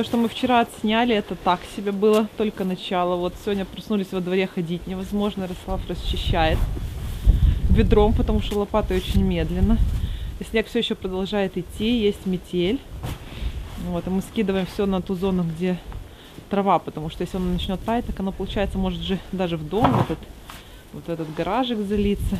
То, что мы вчера отсняли, это так себе было, только начало. Вот сегодня проснулись во дворе ходить невозможно, Ярослав расчищает ведром, потому что лопатой очень медленно. И снег все еще продолжает идти, есть метель. Вот, и мы скидываем все на ту зону, где трава, потому что если он начнет таять, так оно получается может же даже в дом вот этот, вот этот гаражик залиться.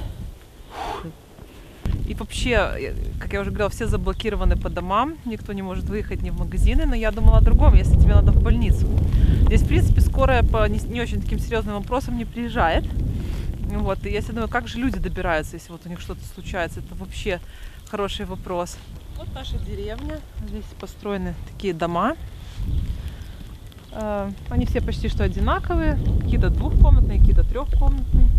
И вообще, э, как я уже говорила, все заблокированы по домам, никто не может выехать ни в магазины, но я думала о другом, если тебе надо в больницу. Здесь, в принципе, скорая по не, очень таким серьезным вопросам не приезжает. Вот, и я себе думаю, как же люди добираются, если вот у них что-то случается, это вообще хороший вопрос. Вот наша деревня, здесь построены такие дома. Э, Они все почти что одинаковые, какие-то двухкомнатные, какие-то трехкомнатные.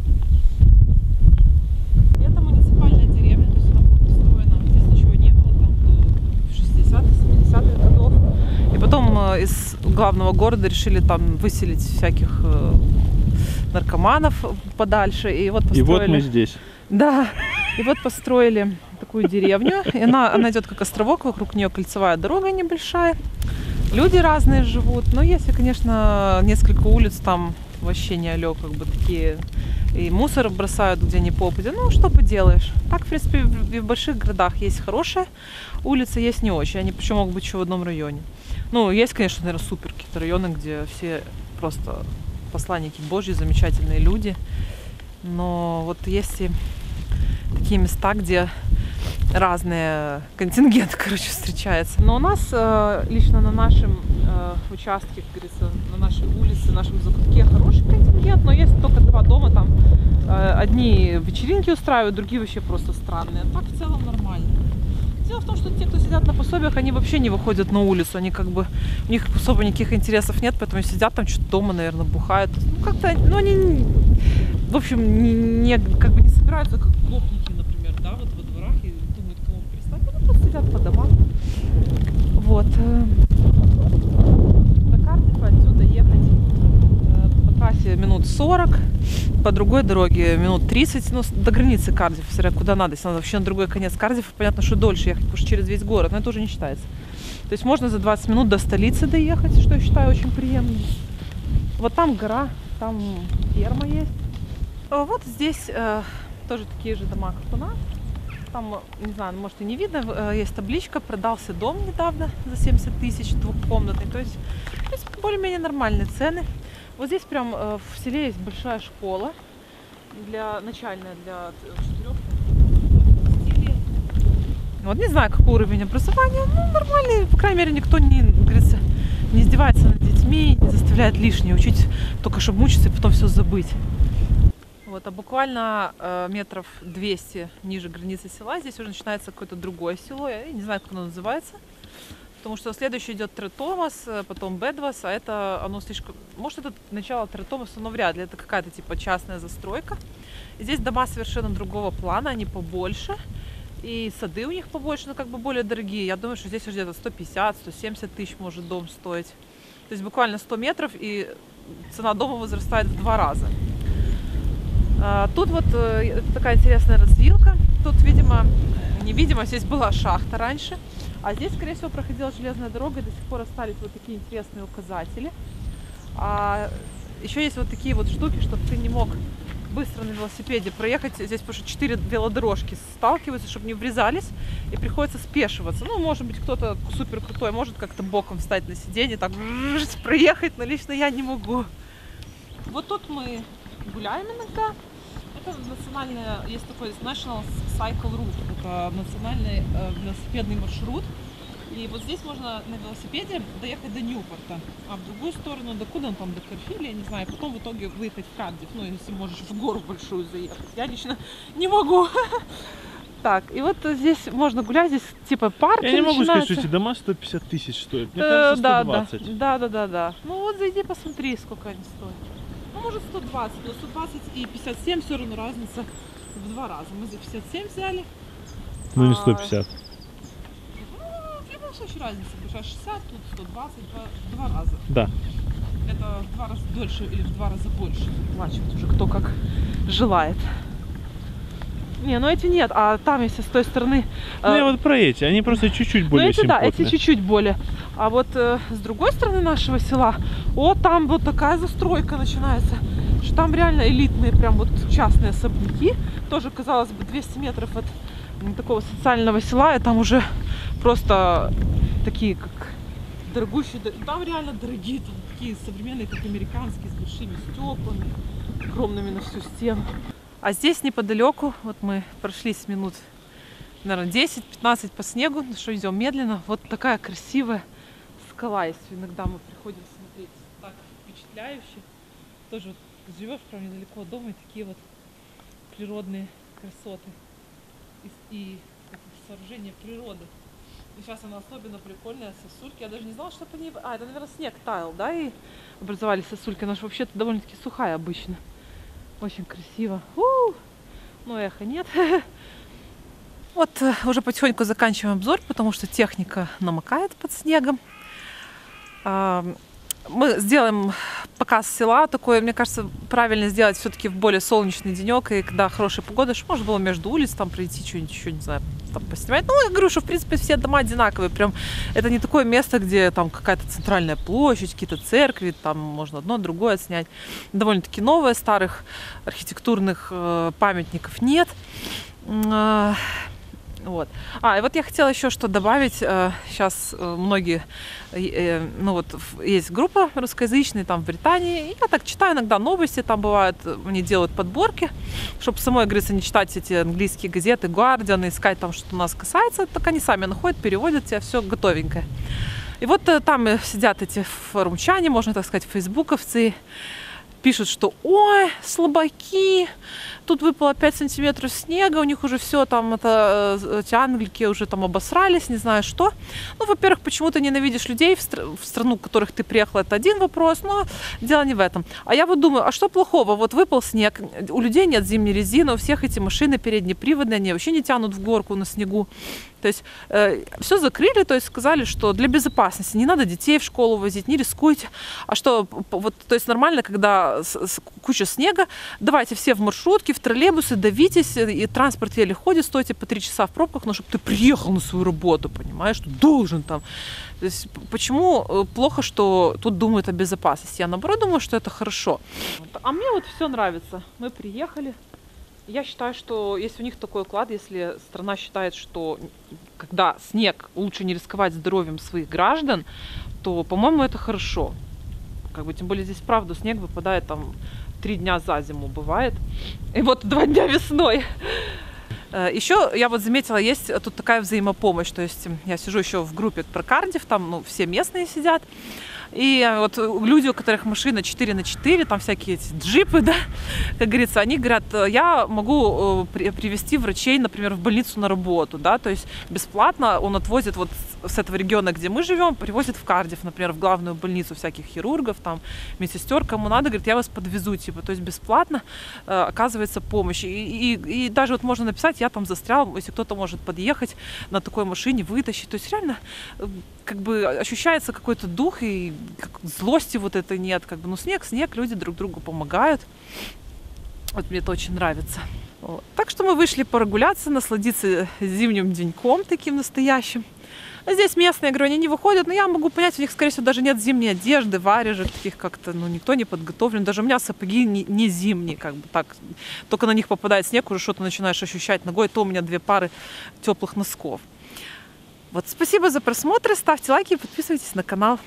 И Это муниципальная деревня, то есть она была построена, здесь ничего не было, там до 60-х, 70-х годов. И потом э, из главного города решили там выселить всяких э, наркоманов подальше. И вот И построили... вот мы здесь. Да. И вот построили такую деревню. И она, она идет как островок, вокруг нее кольцевая дорога небольшая. Люди разные живут. Но если, конечно, несколько улиц там вообще не алё, как бы такие. И мусор бросают где ни попадя. Ну, что поделаешь. Так, в принципе, и в больших городах есть хорошие улицы, есть не очень. Они причем могут быть еще в одном районе. Ну, есть, конечно, наверное, супер какие-то районы, где все просто посланники Божьи, замечательные люди. Но вот есть и такие места, где разные контингенты, короче, встречаются. Но у нас э, лично на нашем э, участке, как говорится, на нашей улице, нашем закутке хороший контингент, но есть только два дома, там э, одни вечеринки устраивают, другие вообще просто странные. Так в целом нормально. Дело в том, что те, кто сидят на пособиях, они вообще не выходят на улицу, они как бы, у них особо никаких интересов нет, поэтому сидят там что-то дома, наверное, бухают. Ну, как-то, ну, они, в общем, не, не- как бы не собираются, как гопники, например, да, вот во дворах и думают, кого перестать. Они просто сидят по домам. Вот. э, До Кардифа отсюда ехать э, по трассе минут 40, по другой дороге минут 30, ну, до границы Кардифа, смотря куда надо. Если надо вообще на другой конец Кардифа, понятно, что дольше ехать, потому что через весь город, но это уже не считается. То есть можно за 20 минут до столицы доехать, что я считаю очень приемлемо. Вот там гора, там ферма есть. А Вот здесь э, тоже такие же дома, как у нас. Там, не знаю, может и не видно, э, есть табличка, продался дом недавно за 70 тысяч, двухкомнатный. То есть, в принципе, более-менее нормальные цены. Вот здесь прям э, в селе есть большая школа, для, начальная для 4 Вот не знаю, какой уровень образования, ну, нормальный, по крайней мере, никто не, говорится, не издевается над детьми, не заставляет лишнее учить, только чтобы мучиться и потом все забыть. Вот, а буквально э, метров 200 ниже границы села здесь уже начинается какое-то другое село. Я не знаю, как оно называется. Потому что следующее идет Тре Томас, э, потом Бедвас, а это оно слишком... Может, это начало Тре Томаса, но вряд ли. Это какая-то типа частная застройка. Здесь дома совершенно другого плана, они побольше. И сады у них побольше, но как бы более дорогие. Я думаю, что здесь уже где-то 150-170 тысяч может дом стоить. То есть буквально 100 метров, и цена дома возрастает в два раза. А, Тут вот э, такая интересная развилка. Тут, видимо, невидимо, здесь была шахта раньше. А здесь, скорее всего, проходила железная дорога, и до сих пор остались вот такие интересные указатели. А еще есть вот такие вот штуки, чтобы ты не мог быстро на велосипеде проехать. Здесь потому что четыре велодорожки сталкиваются, чтобы не врезались, и приходится спешиваться. Ну, может быть, кто-то супер крутой может как-то боком встать на сиденье, так проехать, но лично я не могу. Вот тут мы гуляем иногда. Это национальная, есть такой National Cycle Route, это национальный э, велосипедный маршрут. И вот здесь можно на велосипеде доехать до Ньюпорта, а в другую сторону, до куда он там, до Карфиля, я не знаю, потом в итоге выехать в Кардиф, ну, если можешь в гору большую заехать. Я лично не могу. Так, и вот здесь можно гулять, здесь типа парки Я не могу сказать, что эти дома 150 тысяч стоят. Мне Э, кажется, да, 120. да, да, да, да. Ну вот зайди, посмотри, сколько они стоят. Ну, может, 120, но 120 и 57 все равно разница в два раза. Мы за 57 взяли. Ну не А, 150. Ну, для нас вообще разница большая. 60, тут 120, два, в два раза. Да. Это в два раза дольше или в два раза больше оплачивать уже кто как желает. Не, ну эти нет, а там если с той стороны... Ну э, я вот про эти, они просто чуть-чуть более ну эти да, эти симпотные. чуть-чуть более. А вот э, с другой стороны нашего села, о, там вот такая застройка начинается, что там реально элитные прям вот частные особняки. Тоже, казалось бы, 200 метров от такого социального села, и там уже просто такие, как дорогущие, д- там реально дорогие, там такие современные, как американские, с большими стеклами, огромными на всю стену. А здесь неподалеку, вот мы прошлись минут, наверное, 10-15 по снегу, ну что идем медленно, вот такая красивая есть. Иногда мы приходим смотреть, так впечатляюще. Тоже вот живешь прям недалеко от дома, и такие вот природные красоты и, и сооружения природы. И сейчас она особенно прикольная, сосульки. Я даже не знала, что по ней... А, это, наверное, снег таял, да, и образовались сосульки. Она же вообще-то довольно-таки сухая обычно. Очень красиво. У! Но эхо нет. Вот э, уже потихоньку заканчиваем обзор, потому что техника намокает под снегом. А, Мы сделаем показ села такой, мне кажется, правильно сделать все-таки в более солнечный денек, и когда хорошая погода, что можно было между улиц там пройти, что-нибудь еще, не знаю, там поснимать. Ну, я говорю, что, в принципе, все дома одинаковые. Прям это не такое место, где там какая-то центральная площадь, какие-то церкви, там можно одно, другое снять. Довольно-таки новое, старых архитектурных э, памятников нет. Вот. А, и вот я хотела еще что добавить. Сейчас многие, э, ну вот есть группа русскоязычная там в Британии. Я так читаю иногда новости, там бывают, э, они делают подборки, чтобы самой, говорится, не читать эти английские газеты, Guardian, искать там, что нас касается. Так они сами находят, переводят тебе все готовенькое. И вот э, там э, сидят эти форумчане, можно так сказать, фейсбуковцы, пишут, что ой, слабаки, тут выпало 5 сантиметров снега, у них уже все там, это, э, эти англики уже там обосрались, не знаю что. Ну, во-первых, почему ты ненавидишь людей в, стр- в страну, в которых ты приехал, это один вопрос, но дело не в этом. А я вот думаю, а что плохого? Вот выпал снег, у людей нет зимней резины, у всех эти машины переднеприводные, они вообще не тянут в горку на снегу. То есть все закрыли, то есть сказали, что для безопасности не надо детей в школу возить, не рискуйте. А что, вот, то есть нормально, когда с- с- куча снега, давайте все в маршрутки, в троллейбусы, давитесь, э, и транспорт еле ходит, стойте по три часа в пробках, но чтобы ты приехал на свою работу, понимаешь, что должен там. То есть почему э, плохо, что тут думают о безопасности? Я наоборот думаю, что это хорошо. А мне вот все нравится. Мы приехали. Я считаю, что если у них такой уклад, если страна считает, что когда снег, лучше не рисковать здоровьем своих граждан, то, по-моему, это хорошо. Как бы, тем более здесь, правда, снег выпадает там три дня за зиму бывает. И вот два дня весной. Еще я вот заметила, есть тут такая взаимопомощь. То есть я сижу еще в группе про Кардив, там ну, все местные сидят. И вот люди, у которых машина 4 на 4, там всякие эти джипы, да, как говорится, они говорят, я могу э, при- привести врачей, например, в больницу на работу, да, то есть бесплатно он отвозит вот с этого региона, где мы живем, привозит в Кардив, например, в главную больницу всяких хирургов, там, медсестер, кому надо, говорит, я вас подвезу, типа, то есть бесплатно э, оказывается помощь. И, и, и даже вот можно написать, я там застрял, если кто-то может подъехать на такой машине, вытащить, то есть реально э, как бы ощущается какой-то дух и злости вот это нет, как бы, ну снег, снег, люди друг другу помогают. Вот мне это очень нравится. Вот. Так что мы вышли прогуляться, насладиться зимним деньком таким настоящим. А здесь местные, говорю, они не выходят, но я могу понять, у них, скорее всего, даже нет зимней одежды, варежек таких как-то, ну, никто не подготовлен. Даже у меня сапоги не, не зимние, как бы так. Только на них попадает снег, уже что-то начинаешь ощущать ногой, то у меня две пары теплых носков. Вот, спасибо за просмотр, ставьте лайки и подписывайтесь на канал.